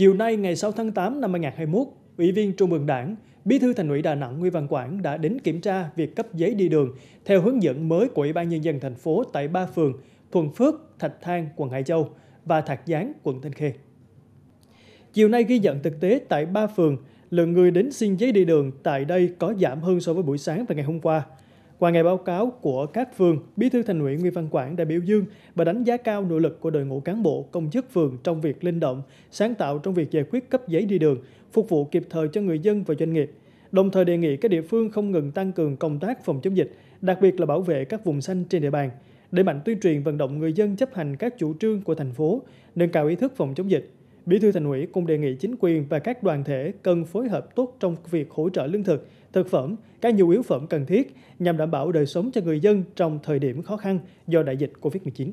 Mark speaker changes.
Speaker 1: Chiều nay ngày 6 tháng 8 năm 2021, Ủy viên Trung ương Đảng, Bí thư Thành ủy Đà Nẵng Nguyễn Văn Quảng đã đến kiểm tra việc cấp giấy đi đường theo hướng dẫn mới của Ủy ban nhân dân thành phố tại ba phường Thuận Phước, Thạch Thang, quận Hải Châu và Thạc Gián, quận Thanh Khê. Chiều nay ghi nhận thực tế tại ba phường, lượng người đến xin giấy đi đường tại đây có giảm hơn so với buổi sáng và ngày hôm qua. Qua ngày báo cáo của các phường, Bí thư Thành ủy Nguyễn Văn Quảng đã biểu dương và đánh giá cao nỗ lực của đội ngũ cán bộ, công chức phường trong việc linh động, sáng tạo trong việc giải quyết cấp giấy đi đường, phục vụ kịp thời cho người dân và doanh nghiệp. Đồng thời đề nghị các địa phương không ngừng tăng cường công tác phòng chống dịch, đặc biệt là bảo vệ các vùng xanh trên địa bàn, đẩy mạnh tuyên truyền vận động người dân chấp hành các chủ trương của thành phố, nâng cao ý thức phòng chống dịch. Bí thư Thành ủy cũng đề nghị chính quyền và các đoàn thể cần phối hợp tốt trong việc hỗ trợ lương thực, thực phẩm, các nhu yếu phẩm cần thiết nhằm đảm bảo đời sống cho người dân trong thời điểm khó khăn do đại dịch Covid-19.